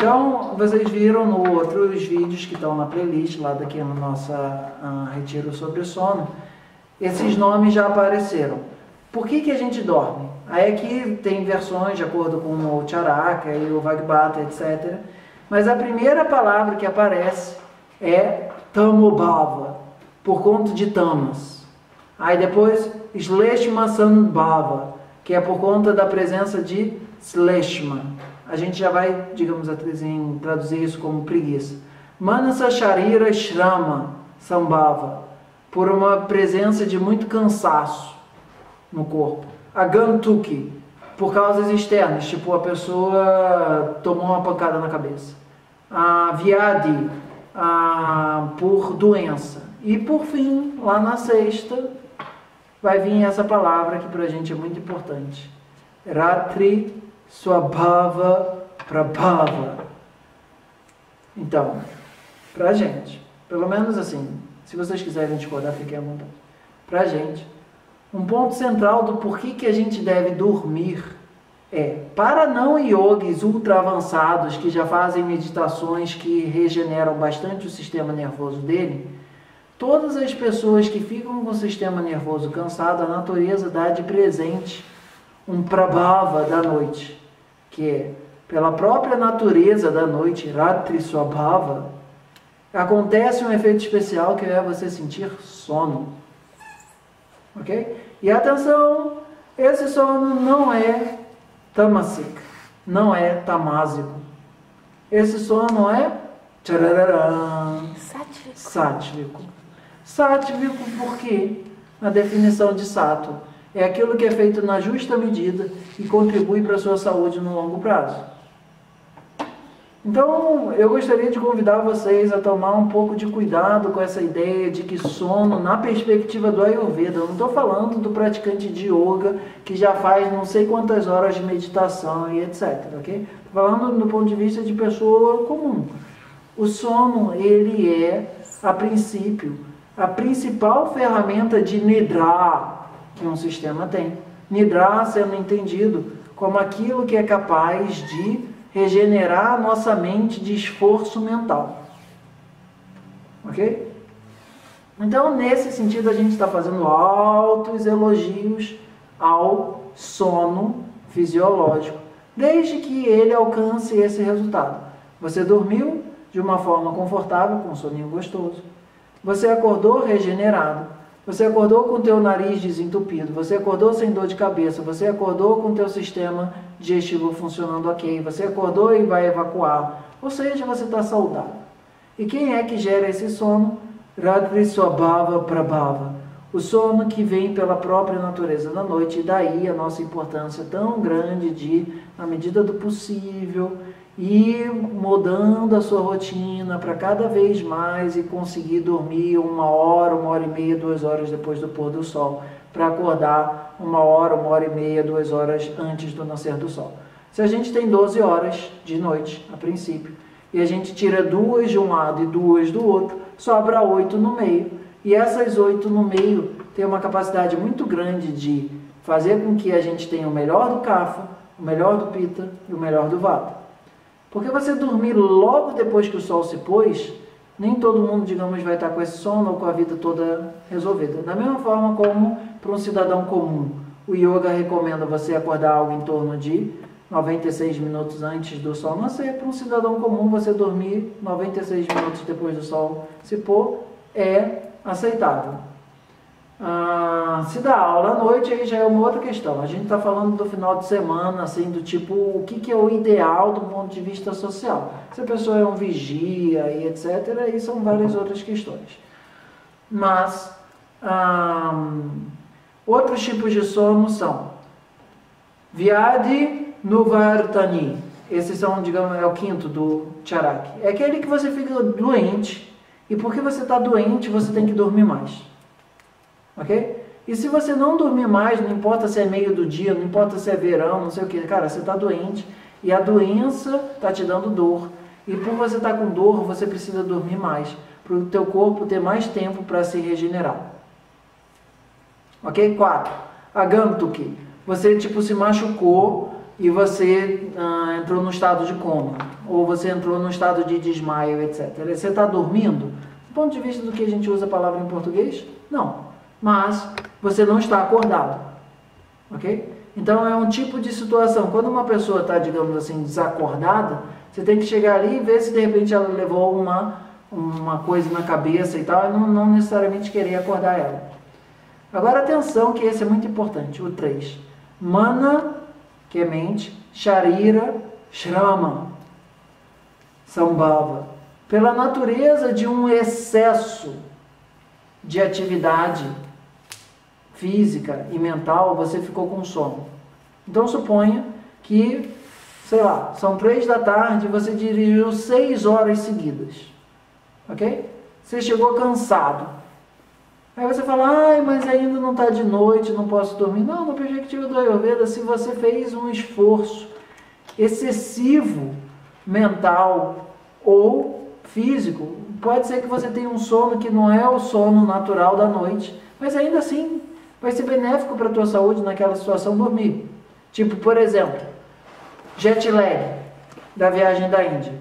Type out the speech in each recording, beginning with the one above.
Então, vocês viram no outros vídeos que estão na playlist, lá daqui no nosso uh, Retiro sobre o Sono, esses nomes já apareceram. Por que, que a gente dorme? Aí aqui tem versões de acordo com o Charaka e o Vagbata, etc. Mas a primeira palavra que aparece é Tamobhava, por conta de Tamas. Aí depois Shleshma Sanbhava, que é por conta da presença de Sleshma. A gente já vai, digamos traduzir isso como preguiça. Manasa Sharira Shrama Sambhava, por uma presença de muito cansaço no corpo. Agantuki, por causas externas, tipo a pessoa tomou uma pancada na cabeça. A Viadi, a, por doença. E por fim, lá na sexta, vai vir essa palavra que para a gente é muito importante. Ratri Swabhava Prabhava. Então, para a gente, pelo menos assim, se vocês quiserem discordar, fiquem à vontade. Para a gente, um ponto central do porquê que a gente deve dormir é, para não yogis ultra avançados que já fazem meditações que regeneram bastante o sistema nervoso dele, todas as pessoas que ficam com o sistema nervoso cansado, a natureza dá de presente um prabhava da noite, que é pela própria natureza da noite, Ratri Swabhava, acontece um efeito especial que é você sentir sono. Ok? E atenção, esse sono não é tamasik, não é tamásico. Esse sono é Sátvico. Sátvico. Sátvico porque a definição de sato é aquilo que é feito na justa medida e contribui para a sua saúde no longo prazo. Então, eu gostaria de convidar vocês a tomar um pouco de cuidado com essa ideia de que sono, na perspectiva do Ayurveda, eu não estou falando do praticante de yoga que já faz não sei quantas horas de meditação e etc, ok? Falando do ponto de vista de pessoa comum. O sono, ele é, a princípio, a principal ferramenta de nidra que um sistema tem. Nidra sendo entendido como aquilo que é capaz de regenerar a nossa mente de esforço mental. Ok? Então, nesse sentido, a gente está fazendo altos elogios ao sono fisiológico, desde que ele alcance esse resultado. Você dormiu de uma forma confortável, com um soninho gostoso. Você acordou regenerado. Você acordou com o teu nariz desentupido, você acordou sem dor de cabeça, você acordou com o teu sistema digestivo funcionando ok, você acordou e vai evacuar, ou seja, você está saudável. E quem é que gera esse sono? Radri Swabhava Prabhava, o sono que vem pela própria natureza da noite, e daí a nossa importância tão grande de, na medida do possível, ir mudando a sua rotina para cada vez mais e conseguir dormir uma hora, uma hora e meia, duas horas depois do pôr do sol, para acordar uma hora, uma hora e meia, duas horas antes do nascer do sol. Se a gente tem 12 horas de noite, a princípio, e a gente tira duas de um lado e duas do outro, sobra oito no meio. E essas oito no meio têm uma capacidade muito grande de fazer com que a gente tenha o melhor do Kapha, o melhor do Pita e o melhor do Vata. Porque você dormir logo depois que o sol se pôs, nem todo mundo, digamos, vai estar com esse sono ou com a vida toda resolvida. Da mesma forma como para um cidadão comum, o yoga recomenda você acordar algo em torno de 96 minutos antes do sol nascer. Para um cidadão comum, você dormir 96 minutos depois do sol se pôr é aceitável. Ah, se dá aula à noite, aí já é uma outra questão. A gente está falando do final de semana, assim, do tipo, o que, que é o ideal do ponto de vista social. Se a pessoa é um vigia e etc., aí são várias outras questões. Mas, outros tipos de sono são Viadi Nuvartani. Esses são, digamos, é o quinto do Charak. É aquele que você fica doente, e porque você está doente, você tem que dormir mais. Ok? E se você não dormir mais, não importa se é meio do dia, não importa se é verão, não sei o que, cara, você está doente e a doença está te dando dor. E por você estar tá com dor, você precisa dormir mais, para o teu corpo ter mais tempo para se regenerar. Ok? 4. Agantuki. Você tipo se machucou e você ah, entrou no estado de coma, ou você entrou no estado de desmaio, etc. Você está dormindo? Do ponto de vista do que a gente usa a palavra em português? Não. Mas você não está acordado. Ok? Então é um tipo de situação. Quando uma pessoa está, digamos assim, desacordada, você tem que chegar ali e ver se de repente ela levou uma, uma coisa na cabeça e tal, e não, não necessariamente querer acordar ela. Agora atenção que esse é muito importante, o 3. Mana, que é mente, Sharira, Shrama, Sambhava. Pela natureza de um excesso de atividade física e mental, você ficou com sono. Então suponha que, sei lá, são três da tarde e você dirigiu seis horas seguidas. Ok? Você chegou cansado. Aí você fala, ai, mas ainda não está de noite, não posso dormir. Não, no perspectiva do Ayurveda, se você fez um esforço excessivo mental ou físico, pode ser que você tenha um sono que não é o sono natural da noite, mas ainda assim vai ser benéfico para a tua saúde naquela situação dormir. Tipo, por exemplo, jet lag da viagem da Índia.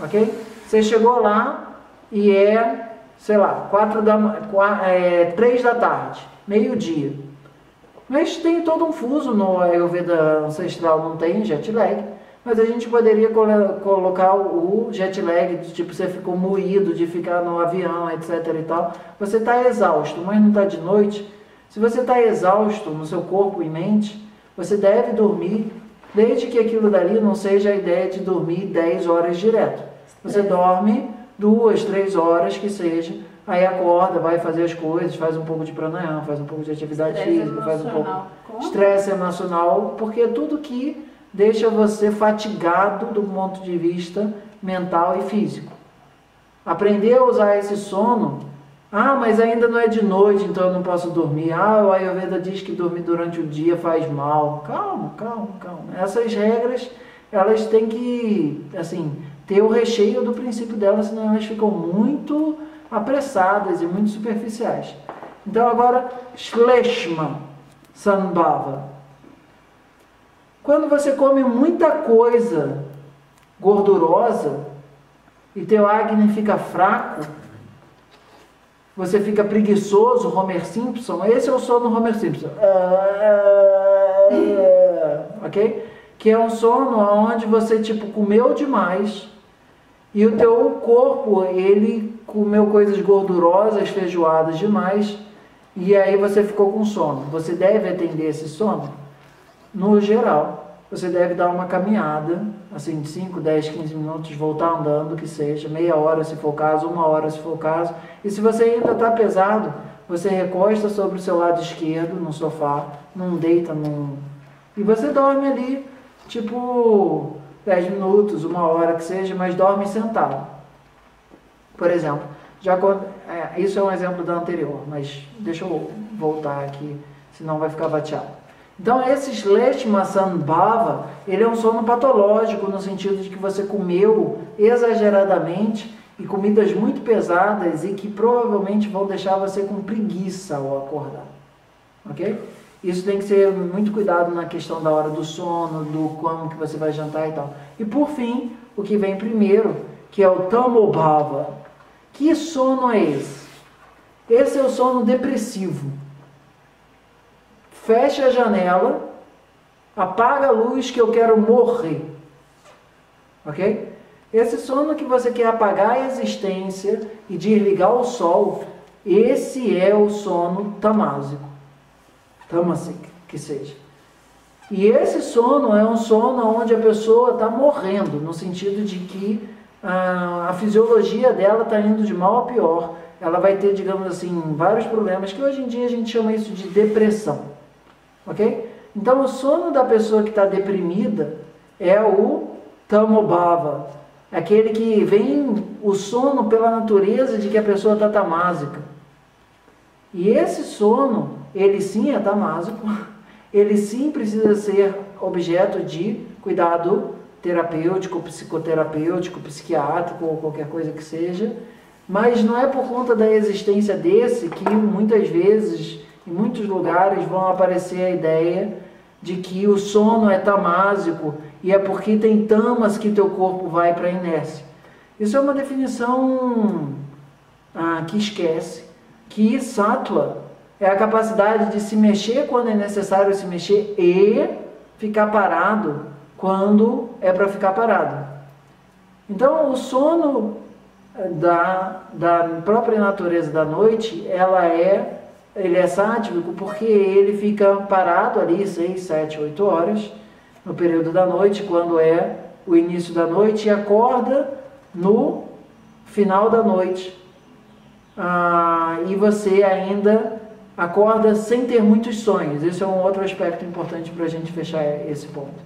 Ok? Você chegou lá e é sei lá, quatro da, é, três da tarde, meio-dia. Mas tem todo um fuso no Ayurveda ancestral, não tem jet lag. Mas a gente poderia colocar o jet lag, tipo, você ficou moído de ficar no avião, etc e tal. Você está exausto, mas não está de noite. Se você está exausto no seu corpo e mente, você deve dormir, desde que aquilo dali não seja a ideia de dormir 10 horas direto. Você dorme duas, três horas que seja, aí acorda, vai fazer as coisas, faz um pouco de pranayama, faz um pouco de atividade Estresse física, faz um pouco de estresse emocional, porque é tudo que deixa você fatigado do ponto de vista mental e físico. Aprender a usar esse sono, ah, mas ainda não é de noite, então eu não posso dormir. Ah, o Ayurveda diz que dormir durante o dia faz mal. Calma, calma, calma. Essas regras, elas têm que, assim, ter o recheio do princípio delas, senão elas ficam muito apressadas e muito superficiais. Então agora, Shleshma Sambhava. Quando você come muita coisa gordurosa e teu Agni fica fraco, você fica preguiçoso, Homer Simpson, esse é o sono Homer Simpson. ok? Que é um sono onde você tipo comeu demais, e o teu corpo, ele comeu coisas gordurosas, feijoadas demais, e aí você ficou com sono. Você deve atender esse sono? No geral, você deve dar uma caminhada, assim, de 5, 10, 15 minutos, voltar andando, que seja, meia hora se for o caso, uma hora se for o caso. E se você ainda está pesado, você recosta sobre o seu lado esquerdo, no sofá, não deita, num... e você dorme ali, tipo 10 minutos, uma hora que seja, mas dorme sentado. Por exemplo, já é, isso é um exemplo da anterior, mas deixa eu voltar aqui, senão vai ficar bateado. Então, esse Shleshma Sambhava, ele é um sono patológico, no sentido de que você comeu exageradamente e comidas muito pesadas e que provavelmente vão deixar você com preguiça ao acordar. Ok? Isso tem que ser muito cuidado na questão da hora do sono, do como que você vai jantar e tal. E por fim, o que vem primeiro, que é o Tamobhava. Que sono é esse? Esse é o sono depressivo. Fecha a janela, apaga a luz que eu quero morrer. Ok? Esse sono que você quer apagar a existência e desligar o sol, esse é o sono tamásico. Tamasik, que seja. E esse sono é um sono onde a pessoa está morrendo, no sentido de que a, a fisiologia dela está indo de mal a pior. Ela vai ter, digamos assim, vários problemas, que hoje em dia a gente chama isso de depressão. Ok? Então, o sono da pessoa que está deprimida é o tamobhava, aquele que vem o sono pela natureza de que a pessoa está tamásica. E esse sono ele sim é damásico, ele sim precisa ser objeto de cuidado terapêutico, psicoterapêutico, psiquiátrico ou qualquer coisa que seja, mas não é por conta da existência desse que muitas vezes, em muitos lugares, vão aparecer a ideia de que o sono é tamásico e é porque tem tamas que teu corpo vai para a inércia. Isso é uma definição ah, que esquece que sattva é a capacidade de se mexer quando é necessário se mexer e ficar parado quando é para ficar parado. Então, o sono eh, da, da própria natureza da noite, ela é, ele é sático porque ele fica parado ali 6, 7, 8 horas no período da noite, quando é o início da noite, e acorda no final da noite. Ah, e você ainda acorda sem ter muitos sonhos. Esse é um outro aspecto importante para a gente fechar esse ponto.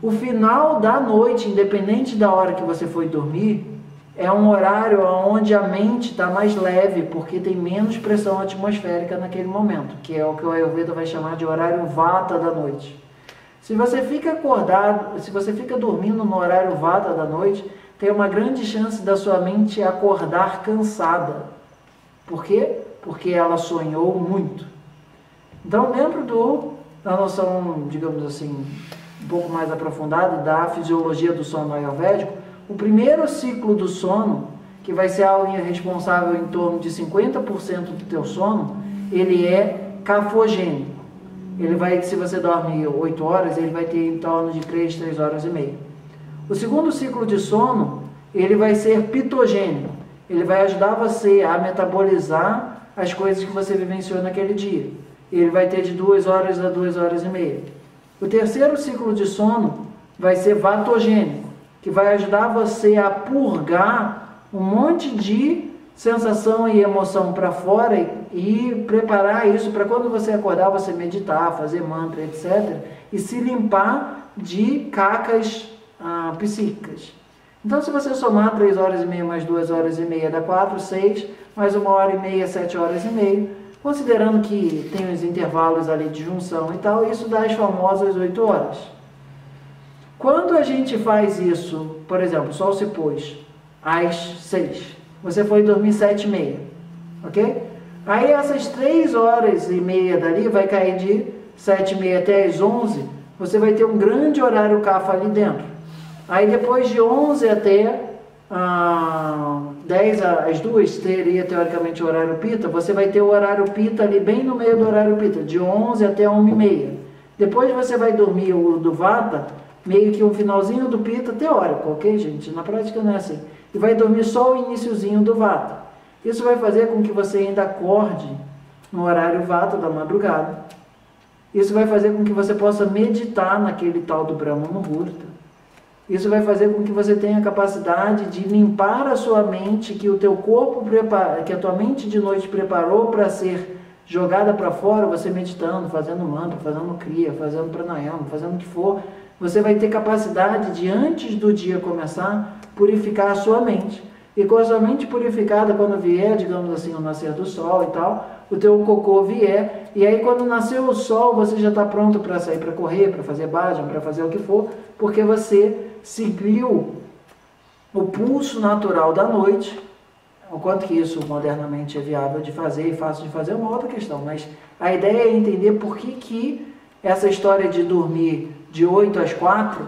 O final da noite, independente da hora que você foi dormir, é um horário onde a mente está mais leve, porque tem menos pressão atmosférica naquele momento, que é o que o Ayurveda vai chamar de horário vata da noite. Se você fica acordado, se você fica dormindo no horário vata da noite, tem uma grande chance da sua mente acordar cansada. Por quê? Porque ela sonhou muito. Então, dentro do, da noção, digamos assim, um pouco mais aprofundada da fisiologia do sono ayurvédico, o primeiro ciclo do sono, que vai ser algo responsável em torno de 50% do teu sono, ele é cafogênico. Ele vai, se você dorme 8 horas, ele vai ter em torno de 3, 3 horas e meia. O segundo ciclo de sono, ele vai ser pitogênico. Ele vai ajudar você a metabolizar as coisas que você vivenciou naquele dia. Ele vai ter de 2 horas a 2 horas e meia. O terceiro ciclo de sono vai ser vatogênico, que vai ajudar você a purgar um monte de sensação e emoção para fora e, preparar isso para quando você acordar você meditar, fazer mantra, etc. E se limpar de cacas ah, psíquicas. Então, se você somar 3 horas e meia mais 2 horas e meia dá 4, 6, mais 1 hora e meia, 7 horas e meia, considerando que tem os intervalos ali de junção e tal, isso dá as famosas 8 horas. Quando a gente faz isso, por exemplo, o sol se pôs às 6, você foi dormir sete e meia, ok? Aí essas três horas e meia dali vai cair de sete e meia até as onze, você vai ter um grande horário CAFA ali dentro. Aí depois de onze até ah, 10 às duas teria teoricamente o horário pita, você vai ter o horário pita ali bem no meio do horário pita, de 11 até 1 e meia. Depois você vai dormir o do vata, meio que um finalzinho do pita teórico, ok gente? Na prática não é assim e vai dormir só o iníciozinho do vata. Isso vai fazer com que você ainda acorde no horário vata da madrugada. Isso vai fazer com que você possa meditar naquele tal do Brahma Muhurta. Isso vai fazer com que você tenha a capacidade de limpar a sua mente, que o teu corpo prepara, que a tua mente de noite preparou para ser jogada para fora, você meditando, fazendo mantra, fazendo kriya, fazendo pranayama, fazendo o que for, você vai ter capacidade de antes do dia começar purificar a sua mente. E com a sua mente purificada, quando vier, digamos assim, o nascer do sol e tal, o teu cocô vier, e aí quando nasceu o sol, você já está pronto para sair para correr, para fazer bhajan, para fazer o que for, porque você seguiu o pulso natural da noite, o quanto que isso modernamente é viável de fazer e fácil de fazer é uma outra questão, mas a ideia é entender por que, que essa história de dormir de 8 às 4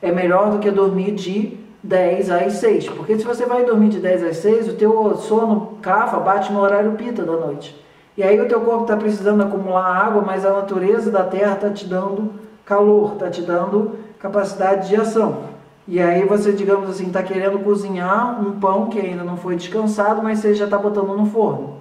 é melhor do que dormir de 10 às 6. Porque se você vai dormir de 10 às 6, o teu sono cafa bate no horário pita da noite. E aí o teu corpo está precisando acumular água, mas a natureza da terra está te dando calor, está te dando capacidade de ação. E aí você, digamos assim, está querendo cozinhar um pão que ainda não foi descansado, mas você já está botando no forno.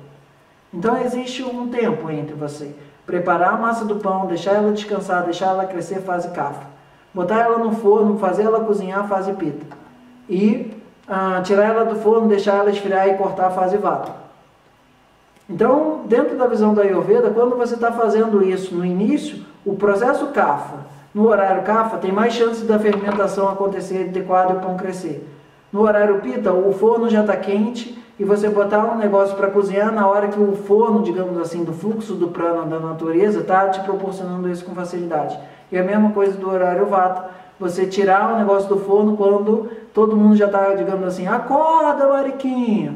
Então existe um tempo entre você preparar a massa do pão, deixar ela descansar, deixar ela crescer, fase cafa. Botar ela no forno, fazer ela cozinhar, fase pita e ah, tirar ela do forno, deixar ela esfriar e cortar fase vata. Então, dentro da visão da Ayurveda, quando você está fazendo isso no início, o processo CAFA, no horário CAFA, tem mais chance da fermentação acontecer adequado e o pão crescer. No horário PITA, o forno já está quente e você botar um negócio para cozinhar na hora que o forno, digamos assim, do fluxo do prana da natureza está te proporcionando isso com facilidade. E a mesma coisa do horário Vata você tirar o negócio do forno quando todo mundo já está, digamos assim, acorda, Mariquinha,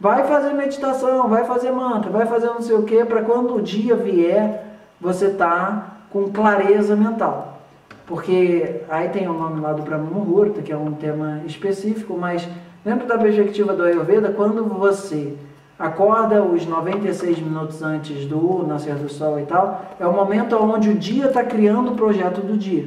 vai fazer meditação, vai fazer mantra, vai fazer não sei o que, para quando o dia vier, você tá com clareza mental. Porque aí tem o nome lá do Brahma Muhurta, que é um tema específico, mas dentro da perspectiva do Ayurveda, quando você acorda os 96 minutos antes do nascer do sol e tal, é o momento onde o dia está criando o projeto do dia.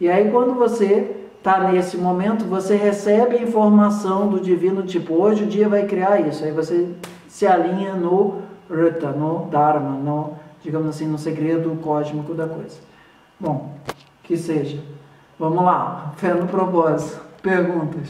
E aí quando você está nesse momento, você recebe a informação do divino, tipo, hoje o dia vai criar isso. Aí você se alinha no Rita, no Dharma, no, digamos assim, no segredo cósmico da coisa. Bom, que seja. Vamos lá, fé no propósito. Perguntas.